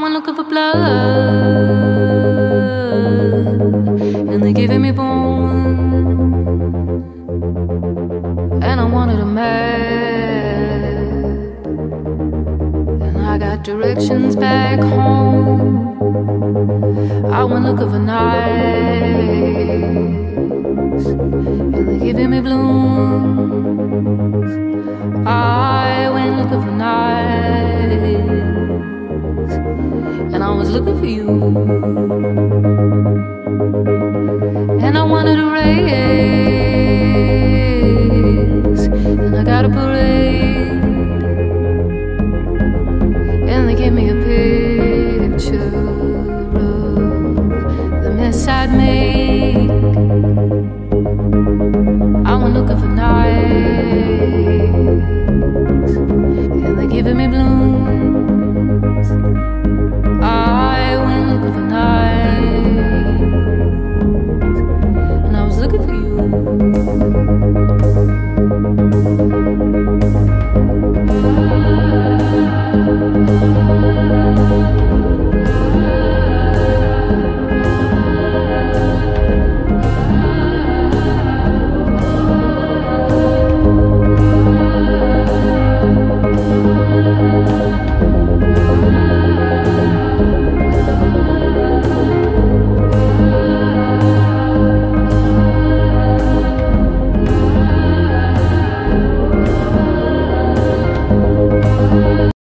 went looking for blood, and they giving me bone, and I wanted a map, and I got directions back home. I went looking for nights, was looking for you. And I wanted a race, and I got a parade, and they gave me a picture of the mess I'd make. Thank you.